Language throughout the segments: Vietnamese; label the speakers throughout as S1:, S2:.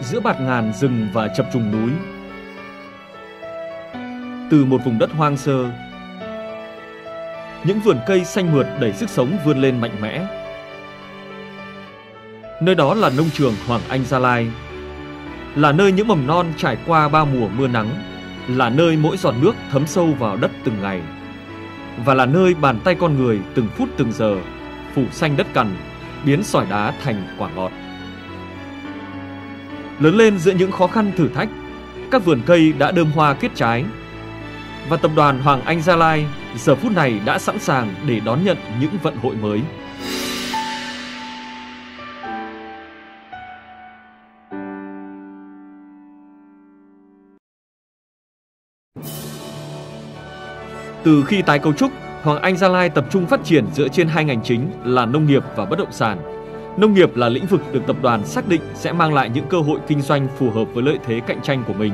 S1: giữa bạt ngàn rừng và chập trùng núi. Từ một vùng đất hoang sơ, những vườn cây xanh mượt đầy sức sống vươn lên mạnh mẽ. Nơi đó là nông trường Hoàng Anh Gia Lai, là nơi những mầm non trải qua ba mùa mưa nắng, là nơi mỗi giọt nước thấm sâu vào đất từng ngày, và là nơi bàn tay con người từng phút từng giờ phủ xanh đất cằn, biến sỏi đá thành quả ngọt. Lớn lên giữa những khó khăn thử thách, các vườn cây đã đơm hoa kết trái. Và tập đoàn Hoàng Anh Gia Lai giờ phút này đã sẵn sàng để đón nhận những vận hội mới. Từ khi tái cấu trúc, Hoàng Anh Gia Lai tập trung phát triển dựa trên hai ngành chính là nông nghiệp và bất động sản. Nông nghiệp là lĩnh vực được tập đoàn xác định sẽ mang lại những cơ hội kinh doanh phù hợp với lợi thế cạnh tranh của mình.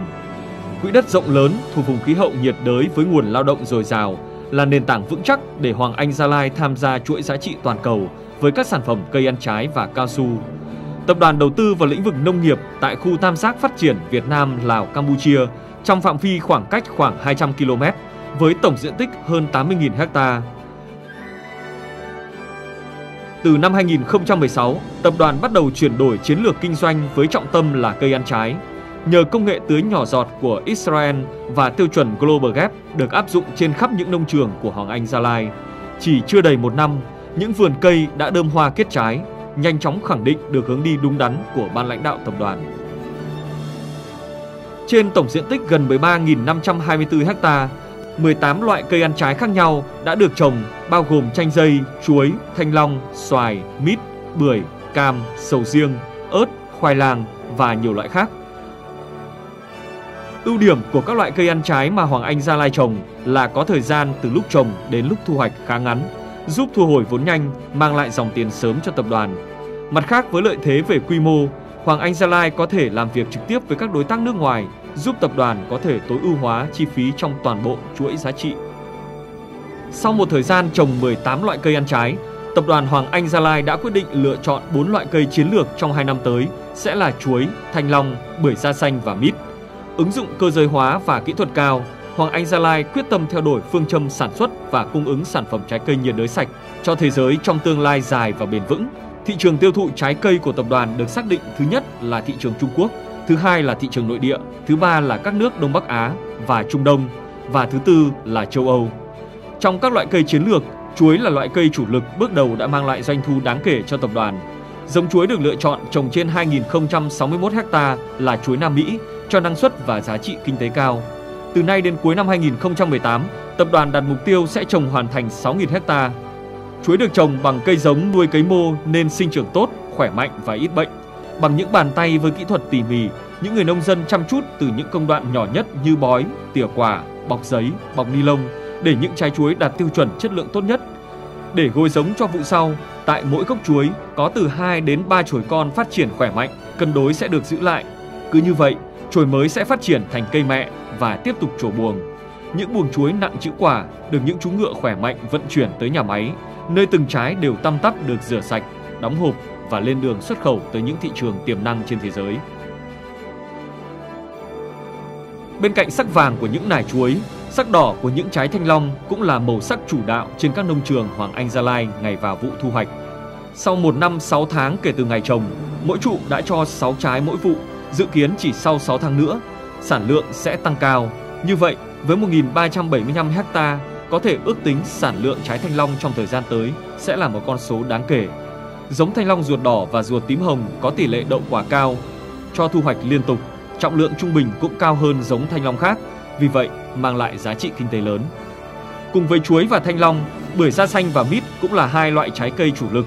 S1: Quỹ đất rộng lớn thuộc vùng khí hậu nhiệt đới với nguồn lao động dồi dào là nền tảng vững chắc để Hoàng Anh Gia Lai tham gia chuỗi giá trị toàn cầu với các sản phẩm cây ăn trái và cao su. Tập đoàn đầu tư vào lĩnh vực nông nghiệp tại khu tam giác phát triển Việt Nam, Lào, Campuchia trong phạm vi khoảng cách khoảng 200 km với tổng diện tích hơn 80.000 ha. Từ năm 2016, tập đoàn bắt đầu chuyển đổi chiến lược kinh doanh với trọng tâm là cây ăn trái. Nhờ công nghệ tưới nhỏ giọt của Israel và tiêu chuẩn Global Gap được áp dụng trên khắp những nông trường của Hoàng Anh Gia Lai, chỉ chưa đầy một năm, những vườn cây đã đơm hoa kết trái, nhanh chóng khẳng định được hướng đi đúng đắn của ban lãnh đạo tập đoàn. Trên tổng diện tích gần 13.524 ha, 18 loại cây ăn trái khác nhau đã được trồng bao gồm chanh dây, chuối, thanh long, xoài, mít, bưởi, cam, sầu riêng, ớt, khoai lang và nhiều loại khác. Ưu điểm của các loại cây ăn trái mà Hoàng Anh Gia Lai trồng là có thời gian từ lúc trồng đến lúc thu hoạch khá ngắn, giúp thu hồi vốn nhanh, mang lại dòng tiền sớm cho tập đoàn. Mặt khác với lợi thế về quy mô, Hoàng Anh Gia Lai có thể làm việc trực tiếp với các đối tác nước ngoài giúp tập đoàn có thể tối ưu hóa chi phí trong toàn bộ chuỗi giá trị. Sau một thời gian trồng 18 loại cây ăn trái, tập đoàn Hoàng Anh Gia Lai đã quyết định lựa chọn 4 loại cây chiến lược trong 2 năm tới sẽ là chuối, thanh long, bưởi da xanh và mít. Ứng dụng cơ giới hóa và kỹ thuật cao, Hoàng Anh Gia Lai quyết tâm theo đuổi phương châm sản xuất và cung ứng sản phẩm trái cây nhiệt đới sạch cho thế giới trong tương lai dài và bền vững. Thị trường tiêu thụ trái cây của tập đoàn được xác định thứ nhất là thị trường Trung Quốc, thứ hai là thị trường nội địa, thứ ba là các nước Đông Bắc Á và Trung Đông và thứ tư là châu Âu. Trong các loại cây chiến lược, chuối là loại cây chủ lực bước đầu đã mang lại doanh thu đáng kể cho tập đoàn. Giống chuối được lựa chọn trồng trên 2.061 ha là chuối Nam Mỹ cho năng suất và giá trị kinh tế cao. Từ nay đến cuối năm 2018, tập đoàn đặt mục tiêu sẽ trồng hoàn thành 6.000 ha. Chuối được trồng bằng cây giống nuôi cấy mô nên sinh trưởng tốt, khỏe mạnh và ít bệnh Bằng những bàn tay với kỹ thuật tỉ mỉ, những người nông dân chăm chút từ những công đoạn nhỏ nhất như bói, tỉa quả, bọc giấy, bọc ni lông để những trái chuối đạt tiêu chuẩn chất lượng tốt nhất. Để gối giống cho vụ sau, tại mỗi gốc chuối có từ 2 đến 3 chồi con phát triển khỏe mạnh, cân đối sẽ được giữ lại. Cứ như vậy, chồi mới sẽ phát triển thành cây mẹ và tiếp tục trổ buồng. Những buồng chuối nặng chữ quả được những chú ngựa khỏe mạnh vận chuyển tới nhà máy, nơi từng trái đều tăm tắp được rửa sạch, đóng hộp và lên đường xuất khẩu tới những thị trường tiềm năng trên thế giới. Bên cạnh sắc vàng của những nải chuối, sắc đỏ của những trái thanh long cũng là màu sắc chủ đạo trên các nông trường Hoàng Anh Gia Lai ngày vào vụ thu hoạch. Sau một năm 6 tháng kể từ ngày trồng, mỗi trụ đã cho 6 trái mỗi vụ, dự kiến chỉ sau 6 tháng nữa, sản lượng sẽ tăng cao. Như vậy, với 1.375 ha, có thể ước tính sản lượng trái thanh long trong thời gian tới sẽ là một con số đáng kể. Giống thanh long ruột đỏ và ruột tím hồng có tỷ lệ đậu quả cao, cho thu hoạch liên tục, trọng lượng trung bình cũng cao hơn giống thanh long khác, vì vậy mang lại giá trị kinh tế lớn. Cùng với chuối và thanh long, bưởi da xanh và mít cũng là hai loại trái cây chủ lực.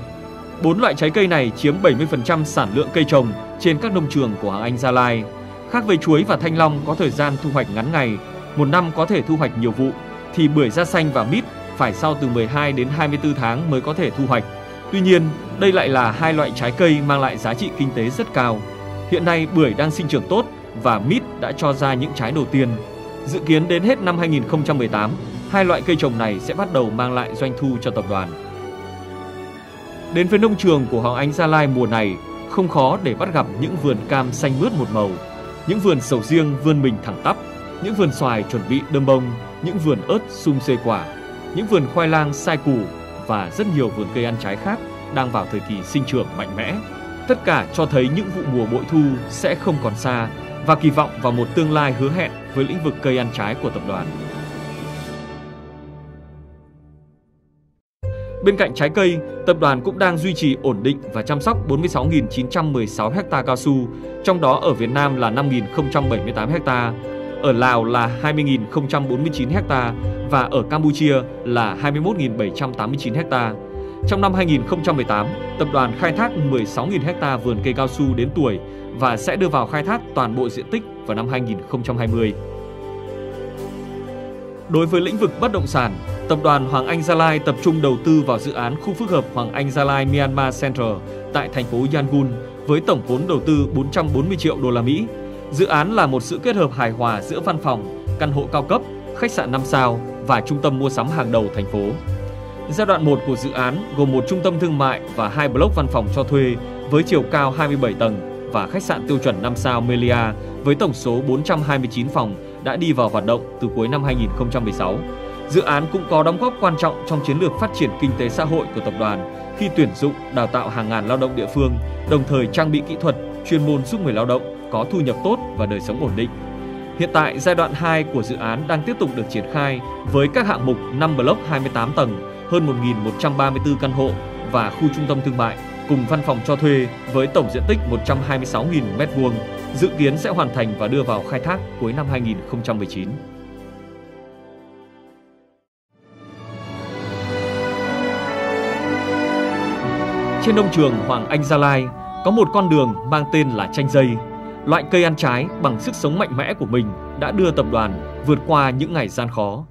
S1: Bốn loại trái cây này chiếm 70% sản lượng cây trồng trên các nông trường của Hàng Anh Gia Lai. Khác với chuối và thanh long có thời gian thu hoạch ngắn ngày, một năm có thể thu hoạch nhiều vụ, thì bưởi da xanh và mít phải sau từ 12 đến 24 tháng mới có thể thu hoạch Tuy nhiên, đây lại là hai loại trái cây mang lại giá trị kinh tế rất cao. Hiện nay bưởi đang sinh trưởng tốt và mít đã cho ra những trái đầu tiên. Dự kiến đến hết năm 2018, hai loại cây trồng này sẽ bắt đầu mang lại doanh thu cho tập đoàn. Đến với nông trường của Hoàng Anh Gia Lai mùa này, không khó để bắt gặp những vườn cam xanh mướt một màu, những vườn sầu riêng vươn mình thẳng tắp, những vườn xoài chuẩn bị đơm bông, những vườn ớt sum xuê quả, những vườn khoai lang sai củ và rất nhiều vườn cây ăn trái khác đang vào thời kỳ sinh trưởng mạnh mẽ. Tất cả cho thấy những vụ mùa bội thu sẽ không còn xa và kỳ vọng vào một tương lai hứa hẹn với lĩnh vực cây ăn trái của tập đoàn. Bên cạnh trái cây, tập đoàn cũng đang duy trì ổn định và chăm sóc 46.916 ha cao su, trong đó ở Việt Nam là 5.078 hectare ở Lào là 20.049 ha và ở Campuchia là 21.789 ha. Trong năm 2018, tập đoàn khai thác 16.000 ha vườn cây cao su đến tuổi và sẽ đưa vào khai thác toàn bộ diện tích vào năm 2020. Đối với lĩnh vực bất động sản, tập đoàn Hoàng Anh Gia Lai tập trung đầu tư vào dự án khu phức hợp Hoàng Anh Gia Lai Myanmar Central tại thành phố Yangon với tổng vốn đầu tư 440 triệu đô la Mỹ. Dự án là một sự kết hợp hài hòa giữa văn phòng, căn hộ cao cấp, khách sạn 5 sao và trung tâm mua sắm hàng đầu thành phố. Giai đoạn 1 của dự án gồm một trung tâm thương mại và hai block văn phòng cho thuê với chiều cao 27 tầng và khách sạn tiêu chuẩn 5 sao Melia với tổng số 429 phòng đã đi vào hoạt động từ cuối năm 2016. Dự án cũng có đóng góp quan trọng trong chiến lược phát triển kinh tế xã hội của tập đoàn khi tuyển dụng, đào tạo hàng ngàn lao động địa phương, đồng thời trang bị kỹ thuật, chuyên môn giúp người lao động có thu nhập tốt và đời sống ổn định. Hiện tại, giai đoạn 2 của dự án đang tiếp tục được triển khai với các hạng mục 5 block 28 tầng, hơn 1.134 căn hộ và khu trung tâm thương mại cùng văn phòng cho thuê với tổng diện tích 126.000 m2, dự kiến sẽ hoàn thành và đưa vào khai thác cuối năm 2019. Trên nông trường Hoàng Anh Gia Lai có một con đường mang tên là chanh dây. Loại cây ăn trái bằng sức sống mạnh mẽ của mình đã đưa tập đoàn vượt qua những ngày gian khó.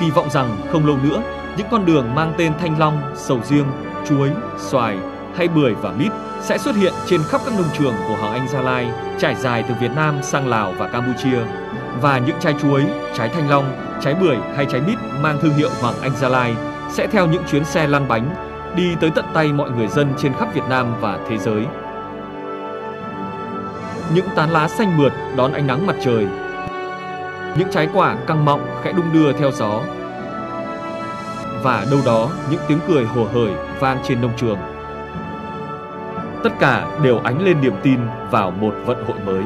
S1: Kỳ vọng rằng không lâu nữa, những con đường mang tên thanh long, sầu riêng, chuối, xoài hay bưởi và mít sẽ xuất hiện trên khắp các nông trường của Hoàng Anh Gia Lai, trải dài từ Việt Nam sang Lào và Campuchia. Và những trái chuối, trái thanh long, trái bưởi hay trái mít mang thương hiệu Hoàng Anh Gia Lai sẽ theo những chuyến xe lăn bánh đi tới tận tay mọi người dân trên khắp Việt Nam và thế giới. Những tán lá xanh mượt đón ánh nắng mặt trời. Những trái quả căng mọng khẽ đung đưa theo gió. Và đâu đó những tiếng cười hồ hởi vang trên nông trường. Tất cả đều ánh lên niềm tin vào một vận hội mới.